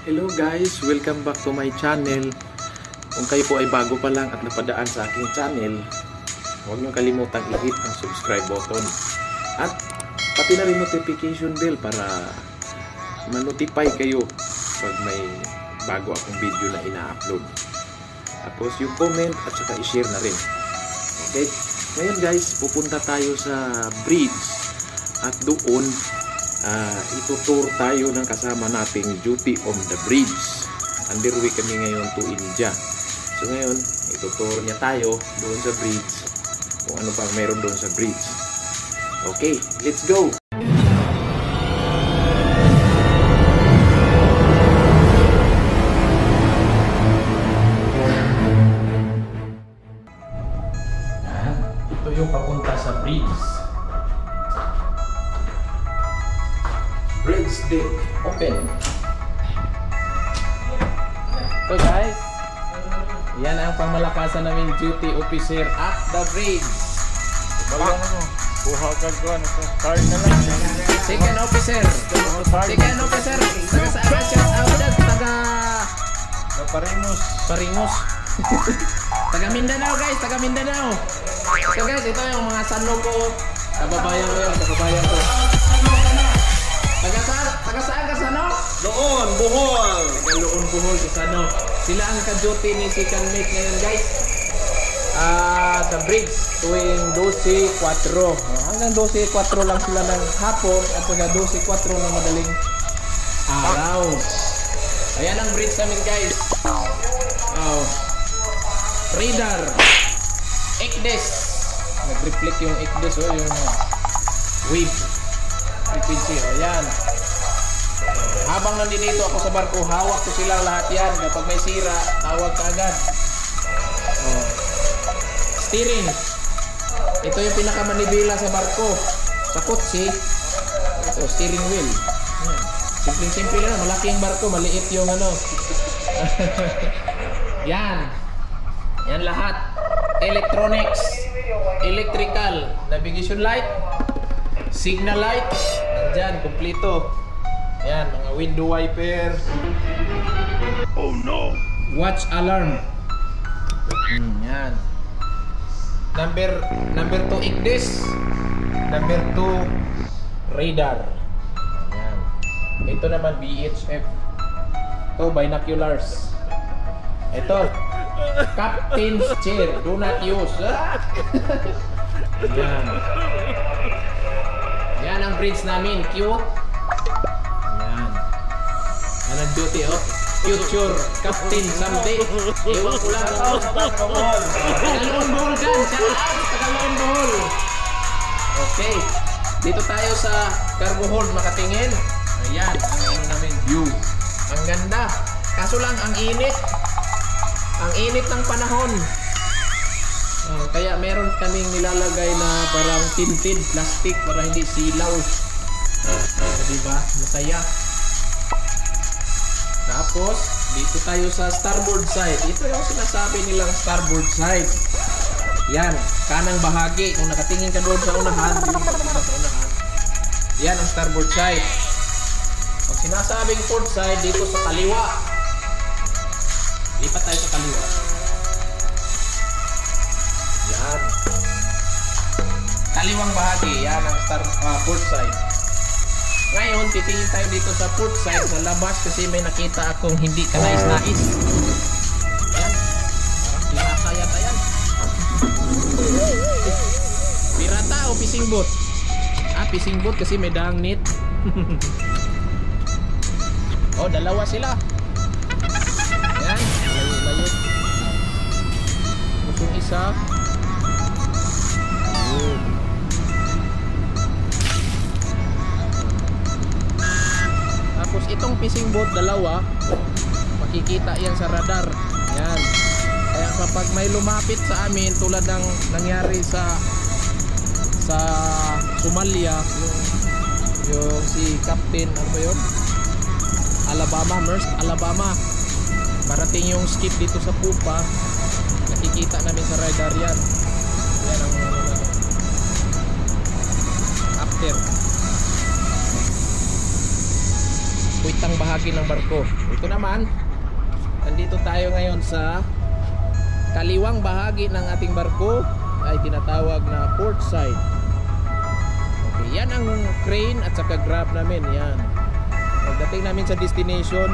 Hello guys, welcome back to my channel. Kung kayo po ay bago pa lang at napadaan sa aking channel, huwag niyong kalimutang i-hit ang subscribe button. At pati na rin notification bell para ma-notify kayo pag may bago akong video na ina-upload. Tapos yung comment at saka i-share na rin. Okay? Ngayon guys, pupunta tayo sa bridge at doon uh, itutour tayo ng kasama nating duty on the bridge. Underway kami ngayon to India. So ngayon, itutour niya tayo doon sa bridge kung ano pang meron doon sa bridge. Okay, let's go! Ang pangmalakasan naming duty officer at the bridge. Wala na mo. Buha ka ko. Ano? Card na lang. Second officer. Second officer. Taga sa aga shout out dyan. Taga Naparimos. Paringos. taga Mindanao guys. Taga Mindanao. So guys, ito yung mga sanlo ko. Kababayan ko yun. Kababayan ko. Taga saan? Taga saan ka sano? Doon, buhol. Taga Loon Buhol sa sano. Sila ang ka-duty ni Second Mate ngayon guys. Ah, sa bridge tuwing 12.4. Oh, hanggang 12.4 lang sila ng hapon at pagka 12.4 ng madaling araw. Ayan ang bridge namin guys. Oh. Radar. Ekdes. Nag-reflect yung Ekdes oh, yung uh, wave frequency. Oh, ayan. Habang nandito ako sa barko, hawak ko silang lahat yan. Kapag may sira, tawag ka agad. Oh. Steering. Ito yung pinakamanibela sa barko. Sa kotse, ito, steering wheel. Yan. Simpleng-simple lang. Malaki yung barko, maliit yung ano. yan. Yan lahat. Electronics. Electrical. Navigation light. Signal light. Nandyan, kumplito. Yan, mga window wiper. Oh no. Watch alarm. Hmm, yan. Number number 2 IGDIS. Number 2 radar. Yan. Ito naman VHF. Ito binoculars. Ito captain's chair. Do not use. yan. Yan ang bridge namin. Cute. Ang duty oh. Future captain someday. Ewan ko lang. Tagaloon Bohol dyan. Shout out. Tagaloon Bohol. Okay. Dito tayo sa cargo hold makatingin. Ayan. Ang ano namin view. Ang ganda. Kaso lang ang init. Ang init ng panahon. Oh, kaya meron kaming nilalagay na parang tinted plastic para hindi silaw. Oh, diba? Masaya. Tapos, dito tayo sa starboard side. Ito yung sinasabi nilang starboard side. Yan, kanang bahagi. Kung nakatingin ka doon sa unahan, sa unahan. Yan ang starboard side. Pag sinasabing port side, dito sa kaliwa. Lipat tayo sa kaliwa. Yan. Kaliwang bahagi, yan ang star, ah, port side. Ngayon, titingin tayo dito sa port side sa labas kasi may nakita akong hindi ka nais-nais. Yan. Pirata o fishing boat? Ah, fishing boat kasi may daang net. oh, dalawa sila. Yan. Layo-layo. Yung isa. Fishing boat dalawa, makikita yan sa radar. Yan. Kaya kapag may lumapit sa amin tulad ng nangyari sa sa Somalia, yung, yung si Captain, ano ba yun? Alabama, Maersk, Alabama. Parating yung skip dito sa Pupa, nakikita namin sa radar yan. Yan ang ano na after. Puwitang bahagi ng barko. Ito naman, nandito tayo ngayon sa kaliwang bahagi ng ating barko ay tinatawag na port side. Okay, yan ang crane at saka grab namin. Yan. Pagdating namin sa destination,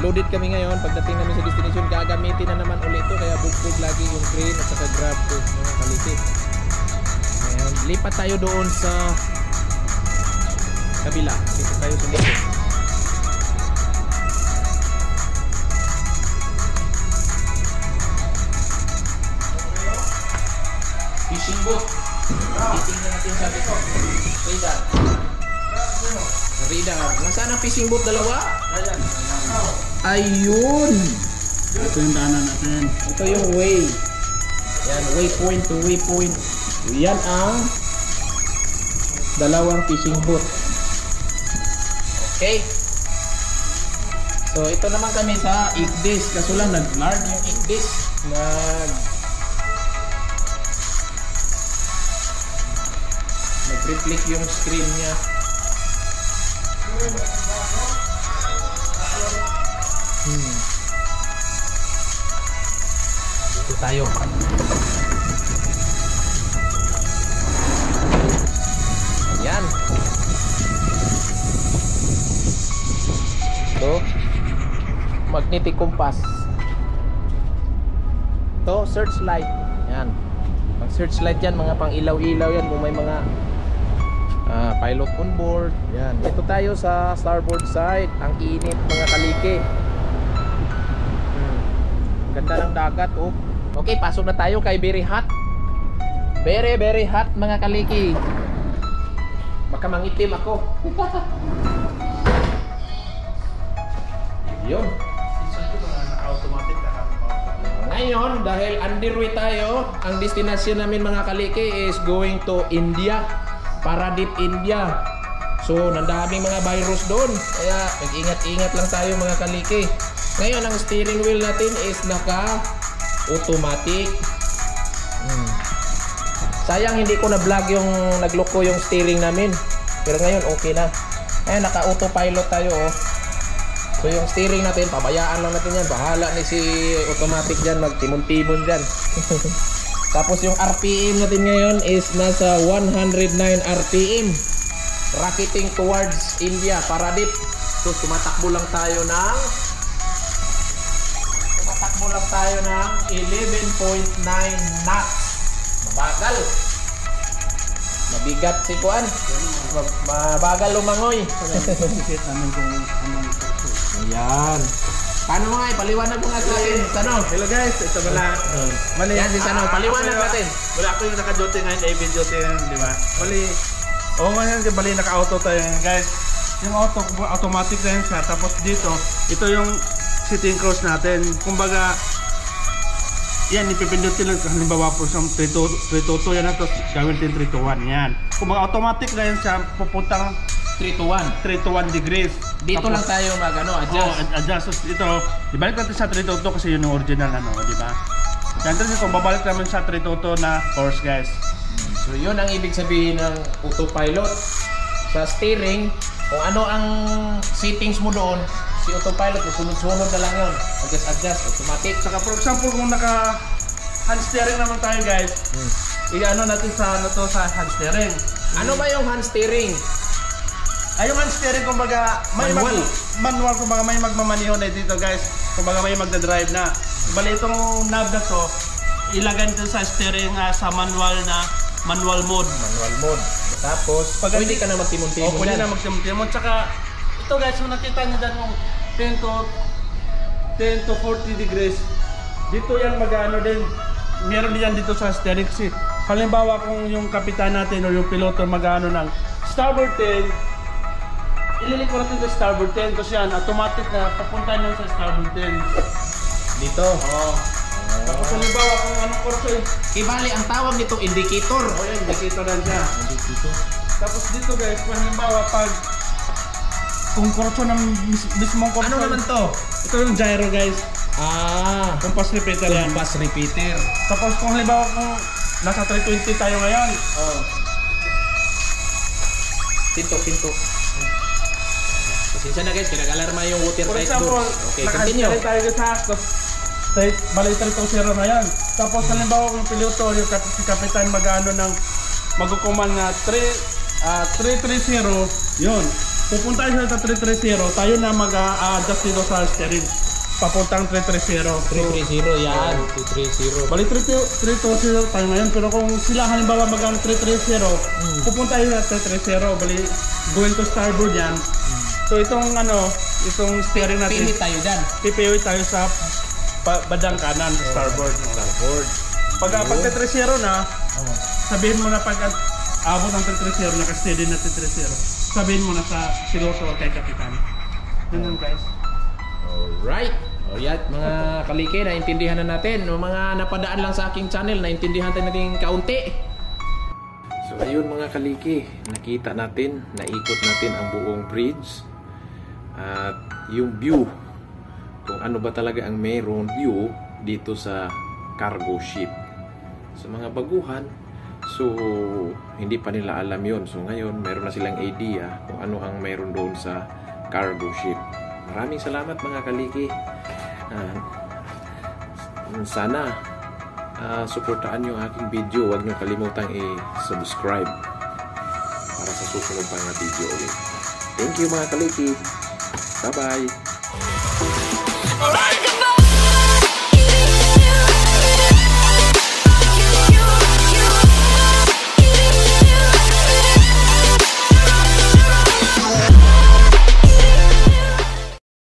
loaded kami ngayon. Pagdating namin sa destination, gagamitin na naman ulit ito. Kaya bugbog lagi yung crane at saka grab ko. Mga. Ayan, lipat tayo doon sa kabila. Dito tayo sa likod. Boat. Titingnan natin sabi ko. Rida. Rida. Nasaan ang fishing boat dalawa? Ayun. Ito yung daanan natin. Ito yung way. Yan, waypoint to waypoint. Yan ang dalawang fishing boat. Okay. So ito naman kami sa Igdis. Kaso lang nag-lard yung Igdis. Nag nag-reflect yung screen niya. Hmm. Dito tayo. Ayan. Ito. Magnetic compass. Ito, searchlight. Yan. Pang searchlight yan, mga pang ilaw-ilaw yan kung may mga ah, pilot on board. Yan. Ito tayo sa starboard side. Ang init mga kaliki. Hmm. Ganda ng dagat oh. Okay, pasok na tayo kay very hot. Very very hot mga kaliki. Baka mangitim ako. Yun. Ngayon, dahil underway tayo, ang destination namin mga kaliki is going to India. Paradip, India. So, nandaming mga virus doon. Kaya, mag-ingat-ingat lang tayo mga kaliki. Ngayon, ang steering wheel natin is naka-automatic. Hmm. Sayang hindi ko na-vlog yung nagloko yung steering namin. Pero ngayon, okay na. Ngayon, naka-autopilot tayo oh. So yung steering natin, pabayaan lang natin yan. Bahala ni si automatic dyan, magtimon-timon dyan. Tapos yung RPM natin ngayon is nasa 109 RPM. Rocketing towards India, Paradip. So tumatakbo lang tayo ng tumatakbo lang tayo ng 11.9 knots. Mabagal. Mabigat si Kuan. Mab- Mabagal lumangoy. Ayan. Paano mo nga, paliwanag mo nga sa akin, Sano? Hello guys, ito pala. Mali. Yan si Sano, Ah, paliwanag natin. Wala ako yung naka-duty ngayon, AV duty ngayon, di ba? Mali. Oo nga yan, bali naka-auto tayo ngayon, guys. Yung auto, automatic na yun siya. Tapos dito, ito yung sitting cross natin. Kumbaga, yan, ipipindutin lang. Halimbawa po sa 3 to 3 to 2 yan na to, gawin din 3 to 1 yan. Kumbaga automatic na yan siya, pupuntang 3 to 1. 3 to 1 degrees. Dito Tapos- lang tayo mag ano, adjust. ad- adjust. So, ito, ibalik natin sa 322 kasi yun yung original ano, di ba? Yan ito, babalik naman sa 322 na course guys. So yun ang ibig sabihin ng autopilot. Sa steering, kung ano ang settings mo doon, si autopilot, sunod-sunod na lang yun. Adjust, adjust, automatic. Saka for example, kung naka hand steering naman tayo guys, Hmm. i-ano natin sa ano to sa hand steering. Ano ba yung hand steering? Ay, yung hand steering, kumbaga, may Manual. Mag, manual, kumbaga may magmamaniho na dito guys. Kumbaga may magdadrive na. Bali itong knob na to, ilagay nito sa steering ah, sa manual na manual mode. Manual mode. Tapos, Pag- pwede ka na magtimon-timon pwede dyan. na magtimon-timon. Tsaka, ito guys, kung nakita nyo dyan yung 10 to 10 to 40 degrees, dito yan mag-ano din. Meron din yan dito sa steering seat. Halimbawa kung yung kapitan natin o yung piloto mag-ano ng starboard 10, ililik ko natin sa starboard 10 kasi yan, automatic na papunta nyo sa starboard 10. Dito. Oo. Tapos halimbawa kung anong kurso yun, Ibali, ang tawag nito indicator. o yan, indicator lang siya. Indicator. Tapos dito guys, kung halimbawa pag kung kurso ng mis- mismong kurso. Ano naman to? Ito yung gyro guys. Ah, Compass repeater yan. compass repeater. Tapos kung halimbawa kung nasa 320 tayo ngayon. Oh. Pinto, pinto. Sinsa na guys, pinag-alarma yung water For tight example, doors. Okay, continue. nakahintay tayo sa tapos tayo, bali 320 na yan. Tapos halimbawa kung piloto, yung kap si kapitan mag-ano ng magkukuman na 3 ah 330, yun. Pupunta siya sa 330, tayo na mag-adjust dito sa steering. Papuntang 330. So, 330 yan. 230. Bali 320 tayo ngayon pero kung sila halimbawa mag 330 pupunta yun sa 330 bali going to starboard yan so itong ano itong steering natin Pili tayo dyan. pipiwi tayo sa pa- badang kanan starboard no? Starboard. pag pag 330 na Oh. sabihin mo na pag abot ng 330 naka-steady na 330 sabihin mo na sa piloto o kay kapitan yun yun guys Alright. O yan, mga kalike, naintindihan na natin. O mga napadaan lang sa aking channel, naintindihan tayo natin kaunti. So ayun mga kaliki, nakita natin, naikot natin ang buong bridge. At yung view, kung ano ba talaga ang mayroon view dito sa cargo ship. Sa mga baguhan, so hindi pa nila alam yon So ngayon, mayroon na silang idea kung ano ang mayroon doon sa cargo ship. Maraming salamat mga kaliki. Ah, sana ah, suportaan nyo ang aking video. Huwag nyo kalimutang i-subscribe para sa susunod pa nga video ulit. Thank you mga kaliki. Bye-bye. Alright.